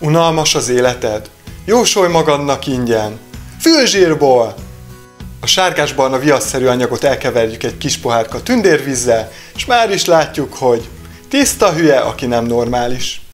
Unalmas az életed? Jósolj magadnak ingyen! Fülzsírból! A sárgásbarna viaszszerű anyagot elkeverjük egy kis pohárka tündérvízzel, és már is látjuk, hogy tiszta hülye, aki nem normális.